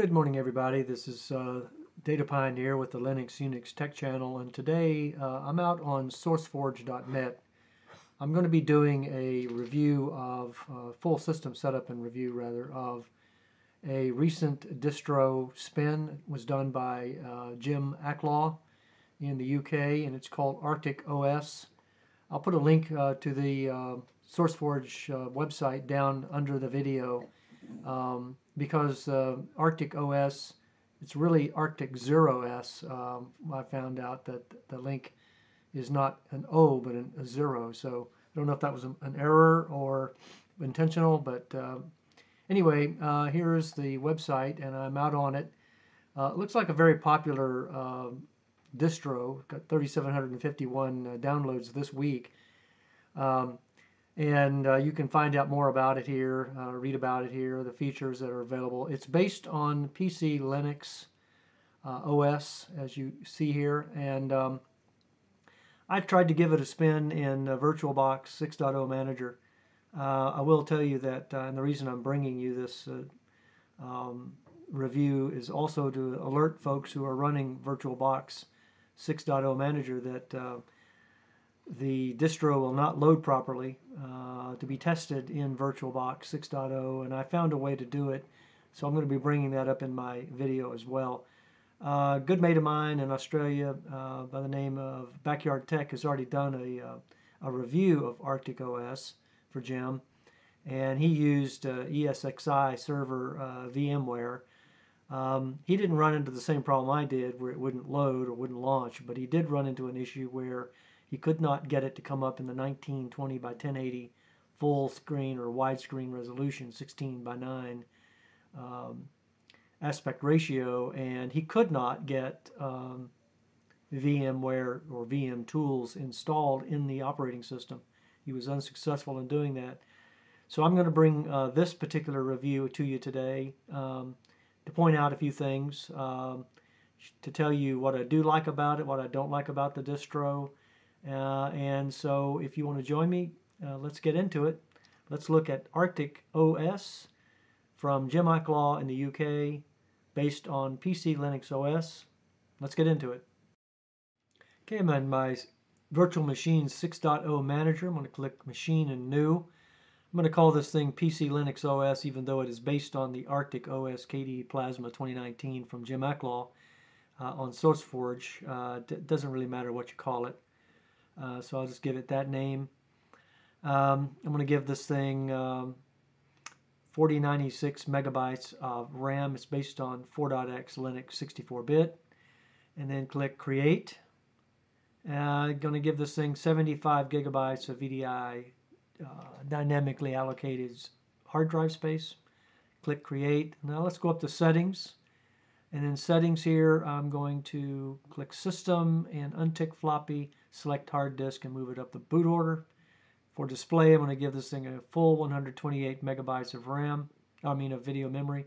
Good morning, everybody. This is uh, Data Pioneer with the Linux Unix Tech Channel, and today uh, I'm out on SourceForge.net. I'm going to be doing a review of uh, full system setup and review rather of a recent distro spin. It was done by uh, Jim Acklaw in the UK, and it's called Arctic OS. I'll put a link uh, to the uh, SourceForge website down under the video. Um, because uh, Arctic OS, it's really Arctic Zero S. Um, I found out that the link is not an O but an, a zero. So I don't know if that was an error or intentional, but uh, anyway, uh, here's the website, and I'm out on it. Uh, it looks like a very popular um, distro. Got 3,751 uh, downloads this week. Um, and uh, you can find out more about it here, uh, read about it here, the features that are available. It's based on PC Linux uh, OS, as you see here, and um, I've tried to give it a spin in VirtualBox 6.0 Manager. Uh, I will tell you that, uh, and the reason I'm bringing you this uh, um, review is also to alert folks who are running VirtualBox 6.0 Manager that the distro will not load properly uh, to be tested in VirtualBox 6.0 and I found a way to do it so I'm going to be bringing that up in my video as well. Uh, good mate of mine in Australia uh, by the name of Backyard Tech has already done a, uh, a review of Arctic OS for Jim and he used uh, ESXi server uh, VMware. Um, he didn't run into the same problem I did where it wouldn't load or wouldn't launch but he did run into an issue where he could not get it to come up in the 1920 by 1080 full screen or widescreen resolution, 16 by 9 um, aspect ratio, and he could not get um, VMware or VM tools installed in the operating system. He was unsuccessful in doing that. So I'm going to bring uh, this particular review to you today um, to point out a few things, um, to tell you what I do like about it, what I don't like about the distro, and so if you want to join me, uh, let's get into it. Let's look at Arctic OS from Jim Acklaw in the UK based on PC Linux OS. Let's get into it. Okay, I'm on my virtual machine 6.0 manager. I'm going to click machine and new. I'm going to call this thing PC Linux OS even though it is based on the Arctic OS KDE Plasma 2019 from Jim Acklaw uh, on SourceForge. Uh, doesn't really matter what you call it. Uh, so I'll just give it that name. Um, I'm going to give this thing um, 4096 megabytes of RAM. It's based on 4.x Linux 64-bit. And then click Create. I'm uh, going to give this thing 75 gigabytes of VDI uh, dynamically allocated hard drive space. Click Create. Now let's go up to Settings. And in settings here, I'm going to click System and untick floppy, select hard disk and move it up the boot order. For display, I'm going to give this thing a full 128 megabytes of RAM, I mean of video memory.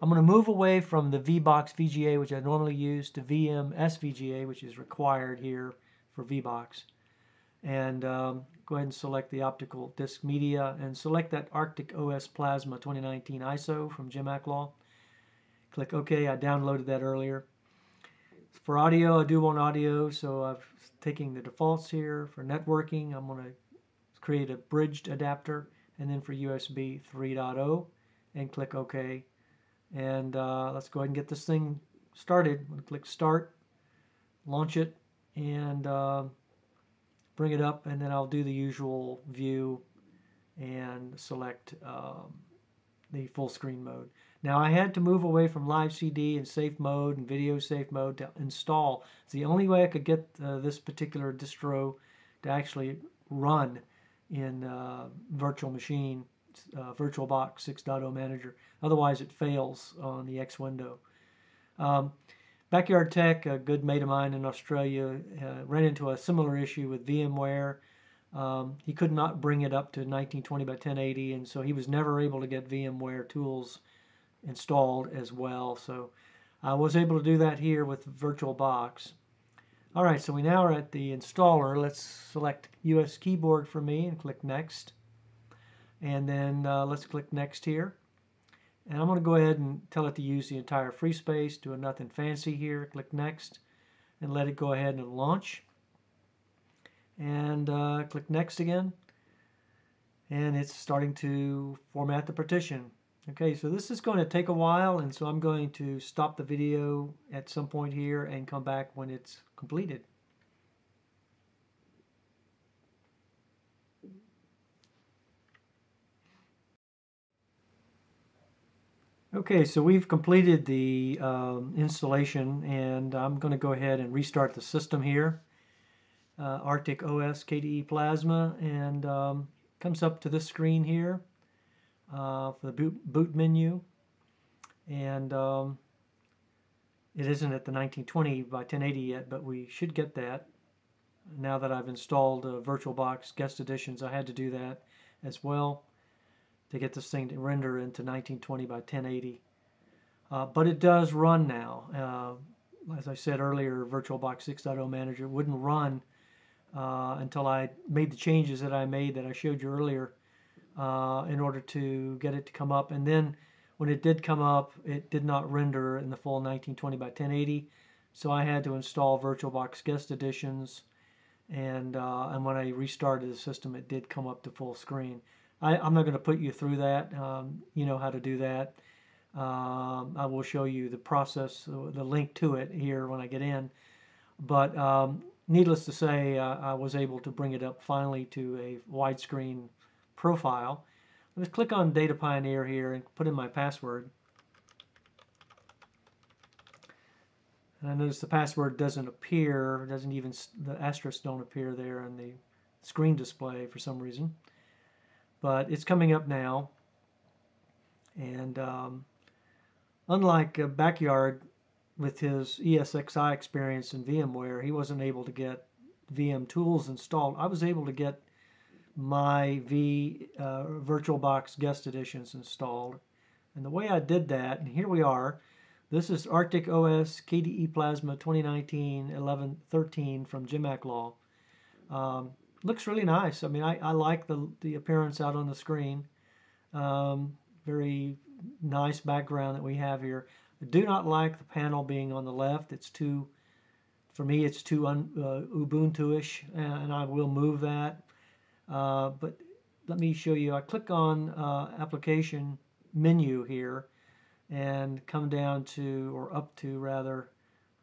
I'm going to move away from the VBox VGA, which I normally use, to VM SVGA, which is required here for VBox. And um, go ahead and select the optical disk media and select that Arctic OS Plasma 2019 ISO from Jim Acklaw. Click OK. I downloaded that earlier. For audio, I do want audio, so I'm taking the defaults here. For networking, I'm going to create a bridged adapter, and then for USB 3.0, and click OK. And uh, let's go ahead and get this thing started. I'm going to click Start, launch it, and uh, bring it up, and then I'll do the usual view and select um, the full screen mode. Now I had to move away from live CD and safe mode and video safe mode to install. It's the only way I could get uh, this particular distro to actually run in uh, virtual machine, uh, VirtualBox 6.0 Manager. Otherwise it fails on the X window. Um, Backyard Tech, a good mate of mine in Australia, uh, ran into a similar issue with VMware um, he could not bring it up to 1920 by 1080, and so he was never able to get VMware tools installed as well. So I was able to do that here with VirtualBox. All right, so we now are at the installer. Let's select US keyboard for me and click Next. And then uh, let's click Next here. And I'm going to go ahead and tell it to use the entire free space, do nothing fancy here, click next, and let it go ahead and launch. And uh, click next again. And it's starting to format the partition. Okay, so this is going to take a while, and so I'm going to stop the video at some point here and come back when it's completed. Okay, so we've completed the um, installation and I'm going to go ahead and restart the system here. Uh, Arctic OS KDE Plasma and um, comes up to this screen here uh, for the boot, boot menu and um, it isn't at the 1920 by 1080 yet but we should get that now that I've installed uh, VirtualBox guest additions I had to do that as well to get this thing to render into 1920 by 1080. Uh, but it does run now. Uh, as I said earlier, VirtualBox 6.0 Manager wouldn't run uh, until I made the changes that I made that I showed you earlier uh, in order to get it to come up. And then when it did come up, it did not render in the full 1920 by 1080. So I had to install VirtualBox Guest Additions. And, uh, and when I restarted the system, it did come up to full screen. I, am not going to put you through that. Um, you know how to do that. Um, I will show you the process, the link to it here when I get in. But um, needless to say, uh, I was able to bring it up finally to a widescreen profile. Let's click on Data Pioneer here and put in my password. And I notice the password doesn't appear, doesn't even, the asterisks don't appear there in the screen display for some reason but it's coming up now. And um, unlike Backyard with his ESXi experience in VMware, he wasn't able to get VM tools installed. I was able to get my V uh, VirtualBox guest additions installed. And the way I did that, and here we are, this is Arctic OS KDE Plasma 2019 11 13 from Jim Acklaw. Um, looks really nice. I mean, I, I like the, the appearance out on the screen. Um, very nice background that we have here. I do not like the panel being on the left. It's too, for me, it's too un, uh, Ubuntu-ish, and I will move that. Uh, but let me show you. I click on uh, application menu here and come down to, or up to rather,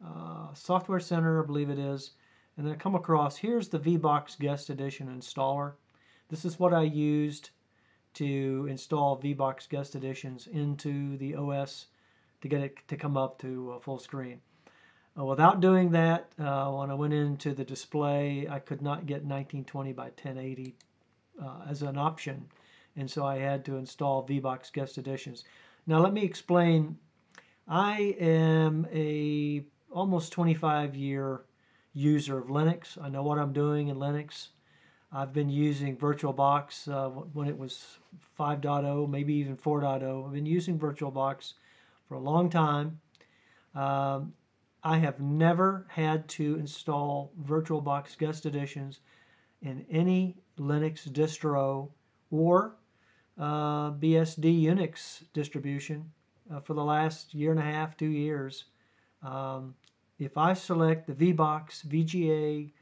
uh, Software Center, I believe it is and then I come across, here's the VBox Guest Addition installer. This is what I used to install VBox Guest Additions into the OS to get it to come up to uh, full screen. Uh, without doing that, uh, when I went into the display, I could not get 1920 by 1080 uh, as an option, and so I had to install VBox Guest Additions. Now let me explain. I am a almost 25 year user of Linux. I know what I'm doing in Linux. I've been using VirtualBox uh, when it was 5.0, maybe even 4.0. I've been using VirtualBox for a long time. Um, I have never had to install VirtualBox guest additions in any Linux distro or uh, BSD Unix distribution uh, for the last year and a half, two years. Um, if I select the VBox VGA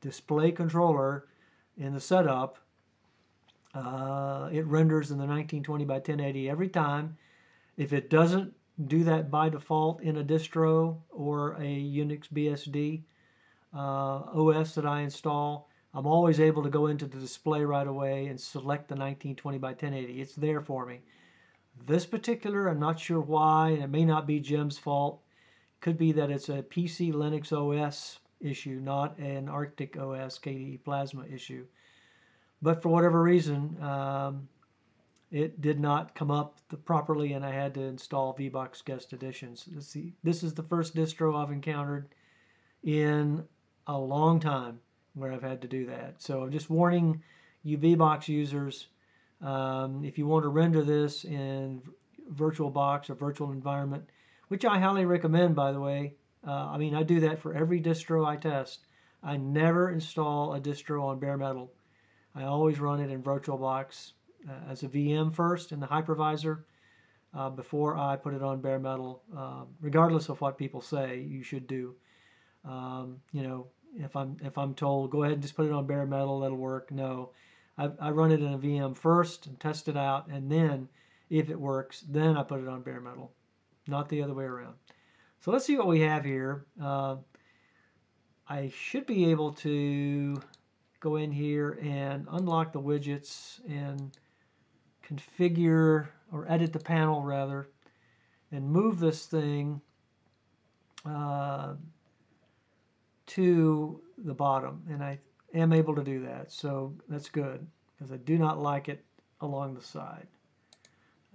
display controller in the setup, uh, it renders in the 1920 by 1080 every time. If it doesn't do that by default in a distro or a Unix BSD uh, OS that I install, I'm always able to go into the display right away and select the 1920 by 1080. It's there for me. This particular, I'm not sure why, and it may not be Jim's fault. Could be that it's a PC Linux OS issue, not an Arctic OS KDE Plasma issue. But for whatever reason, um, it did not come up properly and I had to install VBox guest additions. This, this is the first distro I've encountered in a long time where I've had to do that. So I'm just warning you VBox users, um, if you want to render this in VirtualBox or virtual environment, which I highly recommend, by the way. Uh, I mean, I do that for every distro I test. I never install a distro on bare metal. I always run it in VirtualBox as a VM first in the hypervisor. uh, before I put it on bare metal, uh, regardless of what people say you should do. Um, you know, if I'm if I'm told go ahead and just put it on bare metal, that'll work. No, I, I run it in a VM first and test it out, and then if it works, then I put it on bare metal, not the other way around. So let's see what we have here. Uh, I should be able to go in here and unlock the widgets and configure or edit the panel rather and move this thing uh, to the bottom and I am able to do that so that's good because I do not like it along the side.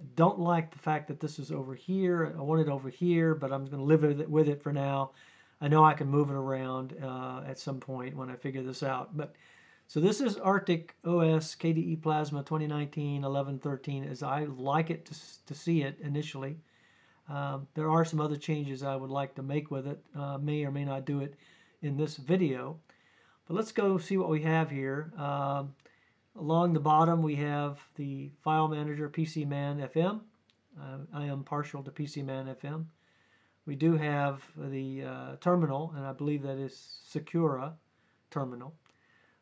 I don't like the fact that this is over here. I want it over here but I'm going to live with it, with it for now. I know I can move it around uh, at some point when I figure this out but so this is Arctic OS KDE Plasma 2019 1113 as I like it to, to see it initially. Um, there are some other changes I would like to make with it. Uh, may or may not do it in this video. But let's go see what we have here. Um, along the bottom we have the file manager PCMan FM. Uh, I am partial to PCMan FM. We do have the uh, terminal and I believe that is Sakura terminal.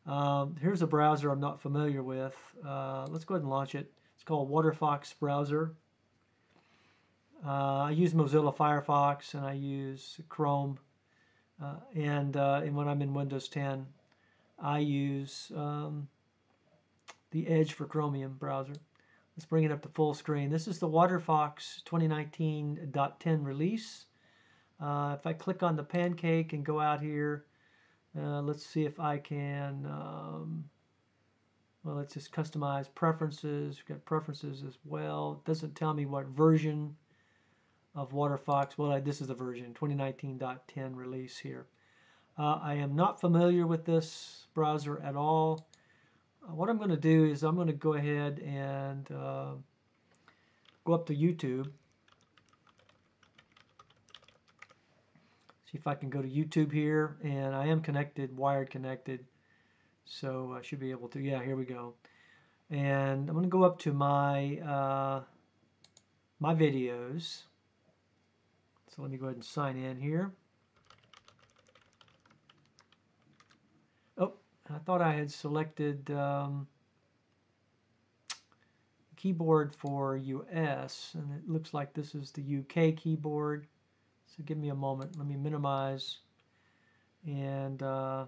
Um, here's a browser I'm not familiar with. Uh, let's go ahead and launch it. It's called WaterFox browser. Uh, I use Mozilla Firefox and I use Chrome. Uh, and, uh, and when I'm in Windows 10, I use um, the Edge for Chromium browser. Let's bring it up to full screen. This is the WaterFox 2019.10 release. Uh, if I click on the pancake and go out here, uh, let's see if I can, um, well, let's just customize preferences. We've got preferences as well. It doesn't tell me what version of WaterFox. Well, I, this is the version, 2019.10 release here. Uh, I am not familiar with this browser at all. Uh, what I'm going to do is I'm going to go ahead and uh, go up to YouTube if I can go to YouTube here and I am connected wired connected so I should be able to yeah here we go. And I'm gonna go up to my uh, my videos. So let me go ahead and sign in here. Oh I thought I had selected um, keyboard for US and it looks like this is the UK keyboard so give me a moment. Let me minimize. And uh,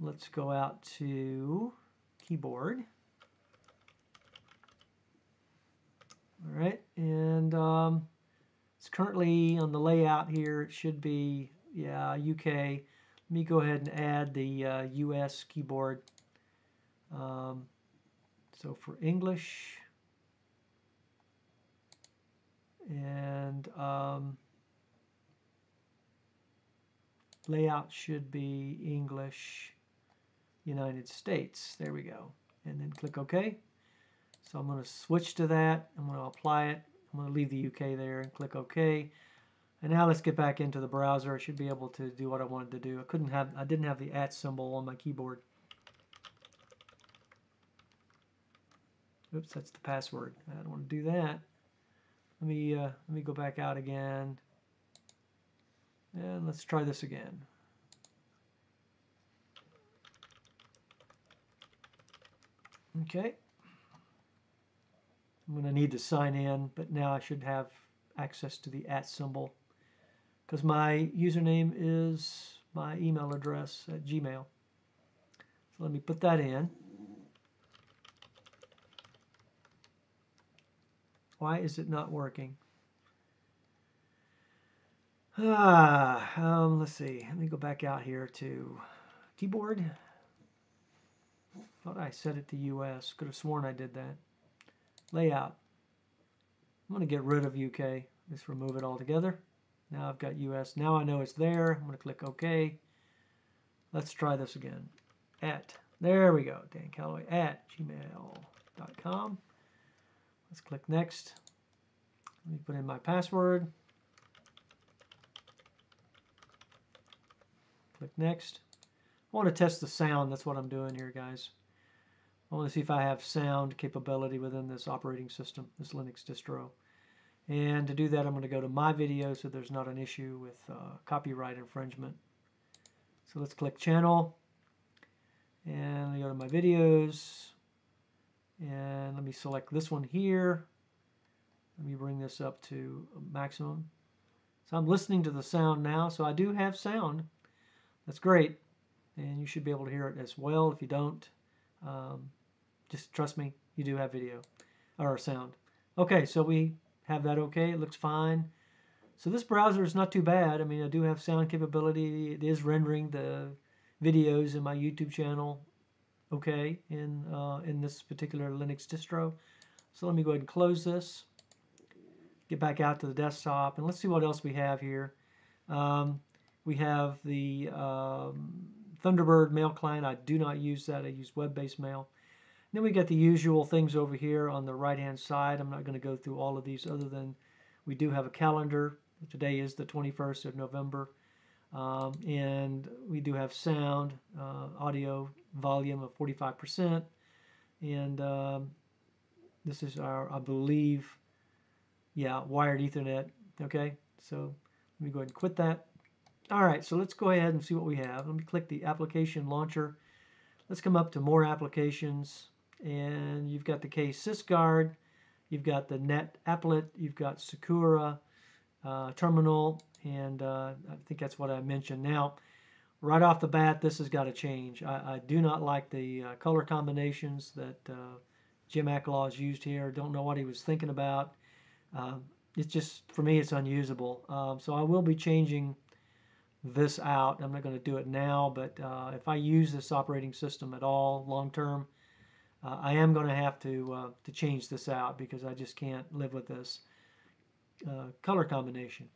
let's go out to keyboard. All right, and um, it's currently on the layout here. It should be, yeah, UK. Let me go ahead and add the uh, US keyboard. Um, so for English, and um, layout should be English United States. There we go. And then click OK. So I'm going to switch to that. I'm going to apply it. I'm going to leave the UK there and click OK. And now let's get back into the browser. I should be able to do what I wanted to do. I couldn't have, I didn't have the at symbol on my keyboard. Oops, that's the password. I don't want to do that. Let me uh, let me go back out again. And let's try this again. Okay. I'm going to need to sign in, but now I should have access to the at symbol because my username is my email address at Gmail. So let me put that in. Why is it not working? Ah, um, let's see. Let me go back out here to keyboard. Thought I set it to US. Could have sworn I did that. Layout. I'm going to get rid of UK. Just remove it altogether. Now I've got US. Now I know it's there. I'm going to click OK. Let's try this again. At. There we go. Dan Calloway at gmail.com. Let's click next. Let me put in my password. Click next. I want to test the sound. That's what I'm doing here, guys. I want to see if I have sound capability within this operating system, this Linux distro. And to do that, I'm going to go to my video so there's not an issue with uh, copyright infringement. So let's click channel and go to my videos and let me select this one here. Let me bring this up to maximum. So I'm listening to the sound now, so I do have sound. That's great. And you should be able to hear it as well. If you don't, um, just trust me, you do have video or sound. Okay, so we have that okay. It looks fine. So this browser is not too bad. I mean, I do have sound capability. It is rendering the videos in my YouTube channel okay in, uh, in this particular Linux distro. So let me go ahead and close this, get back out to the desktop, and let's see what else we have here. Um, we have the um, Thunderbird mail client. I do not use that. I use web-based mail. Then we got the usual things over here on the right-hand side. I'm not going to go through all of these other than we do have a calendar. Today is the 21st of November. Um, and we do have sound, uh, audio volume of 45%. And um, this is our, I believe, yeah, wired Ethernet. Okay, so let me go ahead and quit that. All right, so let's go ahead and see what we have. Let me click the application launcher. Let's come up to more applications. And you've got the KSysGuard, you've got the Net Applet, you've got Sakura uh, terminal, and uh, I think that's what I mentioned. Now, right off the bat, this has got to change. I, I, do not like the uh, color combinations that uh, Jim Acklaw has used here. Don't know what he was thinking about. Um, it's just, for me, it's unusable. Um, so I will be changing this out. I'm not going to do it now, but uh, if I use this operating system at all long term, uh, I am going to have to uh, to change this out because I just can't live with this color combination.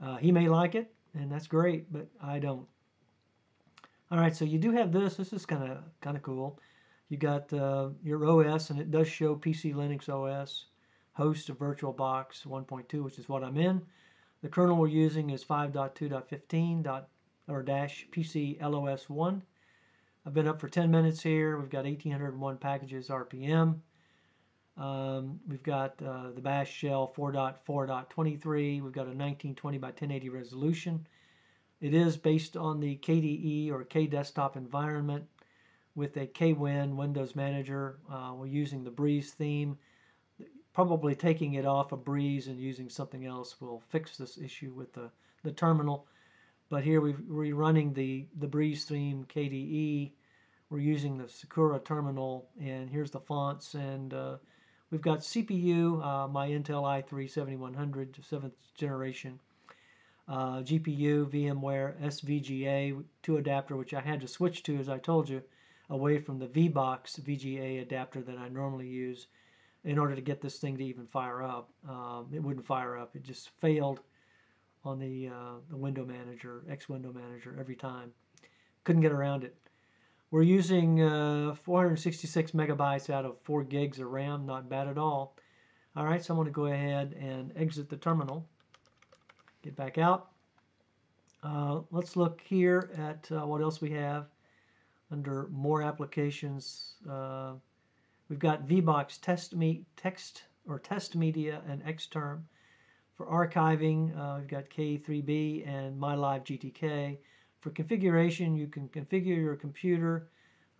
Uh, he may like it, and that's great, but I don't. All right, so you do have this. This is kind of kind of cool. You got uh, your OS, and it does show PC Linux OS, host of VirtualBox 1.2, which is what I'm in. The kernel we're using is 5.2.15 or dash PC LOS 1. I've been up for 10 minutes here. We've got 1801 packages RPM. Um, we've got uh, the bash shell 4.4.23. We've got a 1920 by 1080 resolution. It is based on the KDE or K desktop environment with a KWin Windows Manager. Uh, we're using the Breeze theme. Probably taking it off a Breeze and using something else will fix this issue with the, the terminal. But here we're rerunning the, the Breeze theme KDE. We're using the Sakura terminal, and here's the fonts and uh, We've got CPU, uh, my Intel i3-7100, 7th generation. Uh, GPU, VMware, SVGA, 2 adapter, which I had to switch to, as I told you, away from the VBox VGA adapter that I normally use in order to get this thing to even fire up. Um, it wouldn't fire up. It just failed on the, uh, the window manager, X window manager every time. Couldn't get around it. We're using uh, 466 megabytes out of 4 gigs of RAM, not bad at all. All right, so I'm going to go ahead and exit the terminal. Get back out. Uh, let's look here at uh, what else we have under more applications. We've got VBox test meet text or test media and Xterm. For archiving, uh, we've got K3B and MyLive GTK. For configuration, you can configure your computer,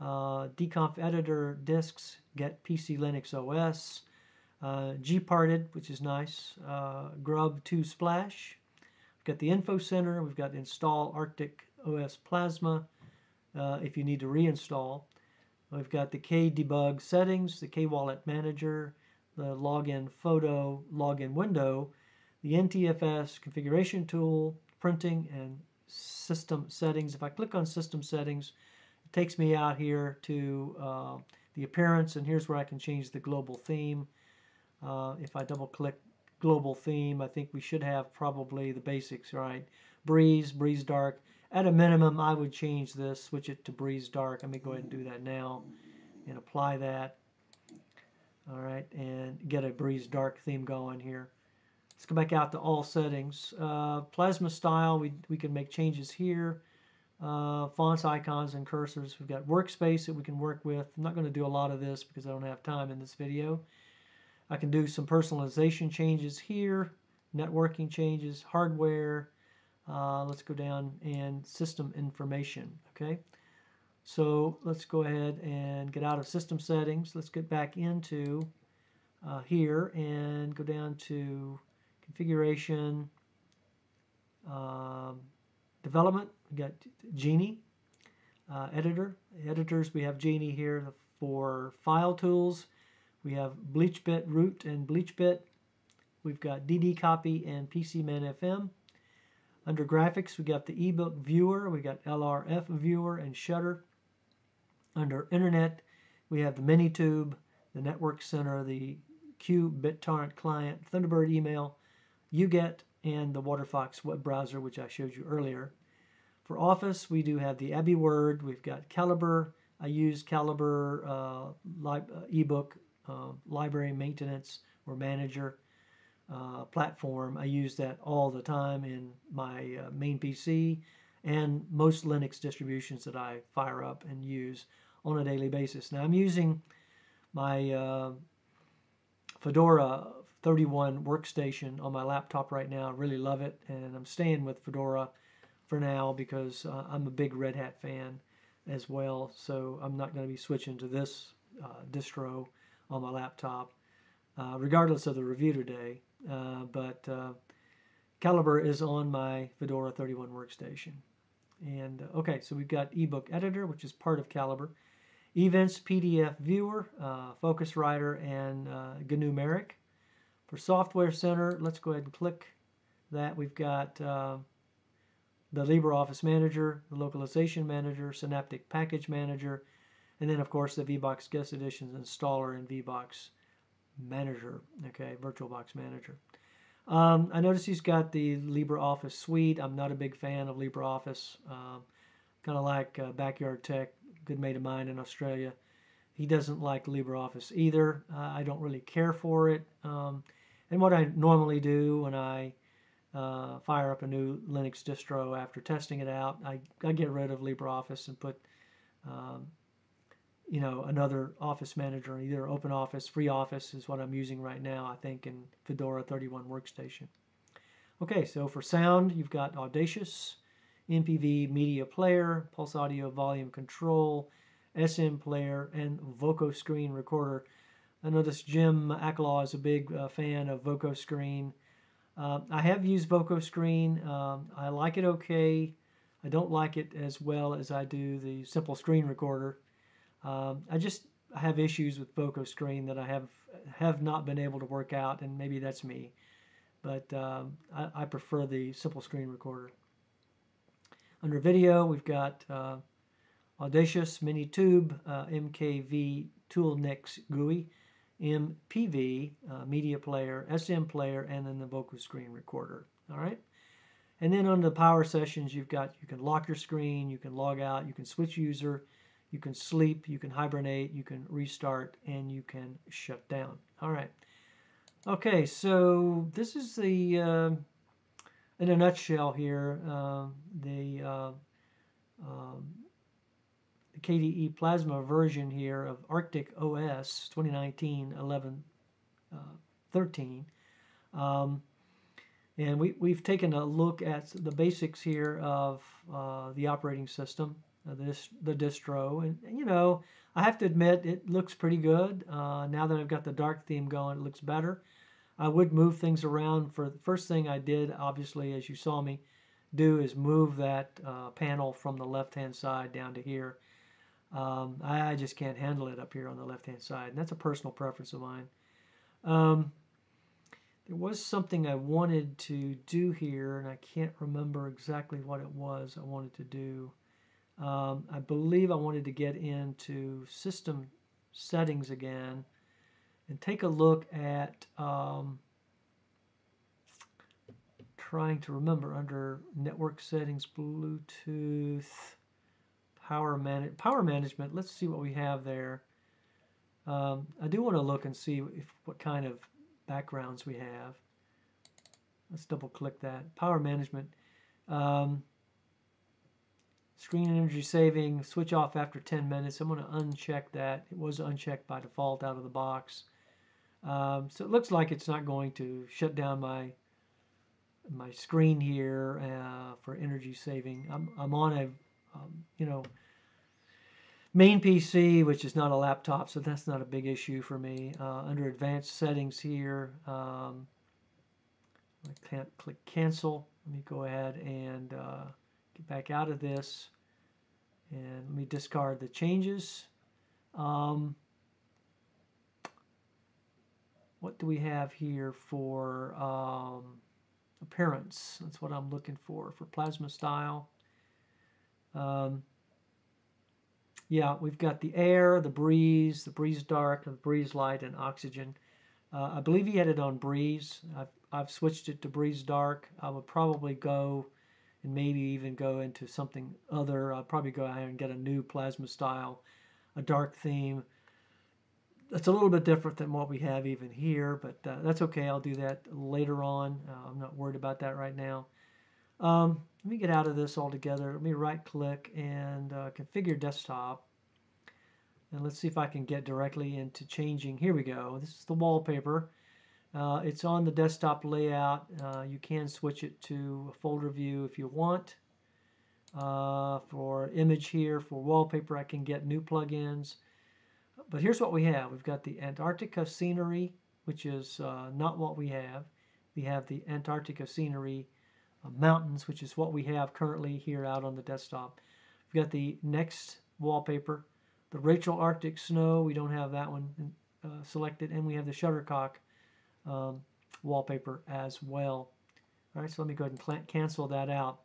uh, dconf editor disks, get PC Linux OS, uh, gparted, which is nice, uh, grub 2 splash. We've got the info center, we've got install Arctic OS Plasma uh, if you need to reinstall. We've got the KDebug settings, the KWallet manager, the login photo, login window, the NTFS configuration tool, printing, and system settings. If I click on system settings, it takes me out here to uh, the appearance and here's where I can change the global theme. Uh, if I double click global theme, I think we should have probably the basics, right? Breeze, Breeze Dark. At a minimum, I would change this, switch it to Breeze Dark. Let me go ahead and do that now and apply that. All right, and get a Breeze Dark theme going here. Let's go back out to all settings. Uh, plasma style, we, we can make changes here. uh, fonts, icons, and cursors. We've got workspace that we can work with. I'm not going to do a lot of this because I don't have time in this video. I can do some personalization changes here, networking changes, hardware. Uh, let's go down and system information, okay? So let's go ahead and get out of system settings. Let's get back into uh, here and go down to configuration, um, development. We got Geany, uh, editor. Editors, we have Geany here for file tools. We have BleachBit root and BleachBit. We've got DD copy and PCMan FM. Under graphics, we got the ebook viewer, we got LRF viewer and shutter. Under internet, we have the Minitube, the Network Center, the Q BitTorrent client, Thunderbird email, UGET, and the WaterFox web browser, which I showed you earlier. For Office, we do have the AbiWord. We've got Calibre. I use Calibre uh, li uh, ebook uh, library maintenance or manager uh, platform. I use that all the time in my uh, main PC and most Linux distributions that I fire up and use on a daily basis. Now I'm using my uh, Fedora 31 workstation on my laptop right now. I really love it and I'm staying with Fedora for now because uh, I'm a big Red Hat fan as well. So I'm not going to be switching to this uh, distro on my laptop, uh, regardless of the review today. Uh, but uh, Calibre is on my Fedora 31 workstation. And uh, okay, so we've got ebook editor, which is part of Calibre, Evince PDF viewer, uh, Focusrite, and uh, GNU For Software Center, let's go ahead and click that. We've got the LibreOffice Manager, the Localization Manager, Synaptic Package Manager, and then of course the VBox Guest Additions installer and VBox Manager, okay, VirtualBox Manager. Um, I notice he's got the LibreOffice suite. I'm not a big fan of LibreOffice. Um, kind of like uh, Backyard Tech, good mate of mine in Australia. He doesn't like LibreOffice either. Uh, I don't really care for it. Um, and what I normally do when I uh, fire up a new Linux distro after testing it out, I, I get rid of LibreOffice and put um, you know, another office manager, either Open Office, Free Office is what I'm using right now, I think, in Fedora 31 Workstation. Okay, so for sound, you've got Audacious, MPV Media Player, Pulse Audio Volume Control, SM Player, and Vokoscreen Recorder. I notice Jim Acklaw is a big uh, fan of Vokoscreen. Uh, I have used Vokoscreen. Um, I like it okay. I don't like it as well as I do the Simple Screen Recorder. Um, I just have issues with Vokoscreen that I have have not been able to work out, and maybe that's me. But um, I, I, prefer the simple screen recorder. Under video, we've got uh, Audacious Minitube, uh, MKV Toolnix GUI, MPV uh, Media Player, SM Player, and then the Vokoscreen Recorder. All right. And then under the power sessions, you've got you can lock your screen, you can log out, you can switch user, you can sleep, you can hibernate, you can restart, and you can shut down. All right. Okay, so this is the, uh, in a nutshell here, uh, the, uh, the KDE Plasma version here of Arctic OS 2019 11 uh, 13. Um, and we, we've taken a look at the basics here of uh, the operating system this the distro, and you know I have to admit it looks pretty good. Uh, now that I've got the dark theme going, it looks better. I would move things around. For the first thing I did, obviously, as you saw me do, is move that uh, panel from the left-hand side down to here. Um, I, I, just can't handle it up here on the left-hand side, and that's a personal preference of mine. Um, there was something I wanted to do here, and I can't remember exactly what it was I wanted to do. Um, I believe I wanted to get into system settings again and take a look at um, trying to remember under network settings, Bluetooth, power, man power management. Let's see what we have there. Um, I do want to look and see if what kind of backgrounds we have. Let's double click that. Power management. Um, Screen energy saving, switch off after 10 minutes. I'm going to uncheck that. It was unchecked by default out of the box. Um, so it looks like it's not going to shut down my my screen here uh, for energy saving. I'm, I'm on a, um, you know, main PC, which is not a laptop, so that's not a big issue for me. Uh, under advanced settings here, um, I can't click cancel. Let me go ahead and uh, get back out of this and let me discard the changes. Um, what do we have here for um, appearance? That's what I'm looking for for plasma style. Um, yeah, we've got the air, the breeze, the breeze dark, the breeze light, and oxygen. Uh, I believe he had it on breeze. I've, I've switched it to breeze dark. I would probably go and maybe even go into something other. I'll probably go out and get a new plasma style, a dark theme. That's a little bit different than what we have even here, but uh, that's okay. I'll do that later on. Uh, I'm not worried about that right now. Um, let me get out of this altogether. Let me right click and uh, configure desktop. And let's see if I can get directly into changing. Here we go. This is the wallpaper. Uh, it's on the desktop layout. Uh, you can switch it to a folder view if you want. Uh, for image here, for wallpaper, I can get new plugins. But here's what we have. We've got the Antarctica scenery, which is uh, not what we have. We have the Antarctica scenery uh, mountains, which is what we have currently here out on the desktop. We've got the next wallpaper, the Rachel Arctic snow. We don't have that one uh, selected. And we have the Shuttercock um, wallpaper as well. All right, so let me go ahead and cancel that out.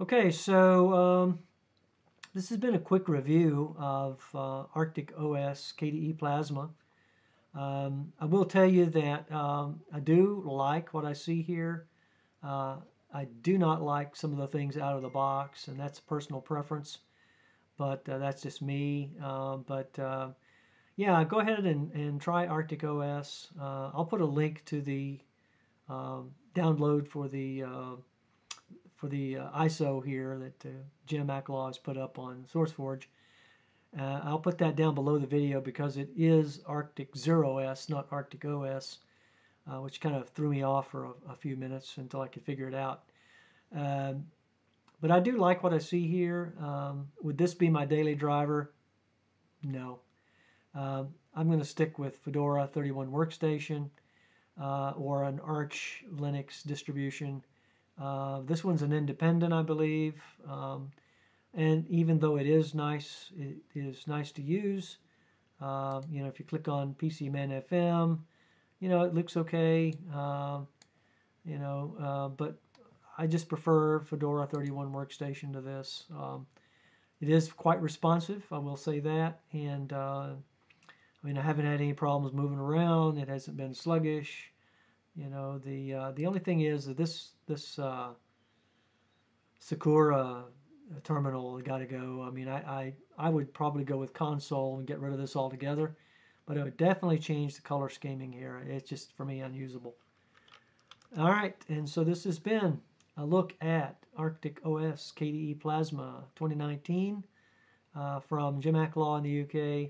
Okay, so um, this has been a quick review of uh, Arctic OS KDE Plasma. Um, I will tell you that um, I do like what I see here. Uh, I do not like some of the things out of the box, and that's personal preference, but uh, that's just me. Uh, but uh, yeah, go ahead and, and try Arctic OS. Uh, I'll put a link to the um, download for the uh, for the uh, ISO here that uh, Jim Acklaw has put up on SourceForge. Uh, I'll put that down below the video because it is Arctic Zero S, not Arctic OS, uh, which kind of threw me off for a, a, few minutes until I could figure it out. Um, but I do like what I see here. Um, would this be my daily driver? No. Um, I'm going to stick with Fedora 31 Workstation uh, or an Arch Linux distribution. Uh, this one's an independent, I believe. Um, and even though it is nice, it is nice to use. Uh, you know, if you click on PCMan FM, you know, it looks okay. Um, you know, uh, but I just prefer Fedora 31 Workstation to this. Um, it is quite responsive, I will say that, and uh, I mean, I haven't had any problems moving around. It hasn't been sluggish. You know, the uh, the only thing is that this this uh, Sakura terminal got to go. I mean, I, I I would probably go with Konsole and get rid of this altogether, but it would definitely change the color scheming here. It's just for me unusable. All right, and so this has been a look at Arctic OS KDE Plasma 2019 uh, from Jim Acklaw in the UK.